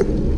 you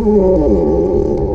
Oh.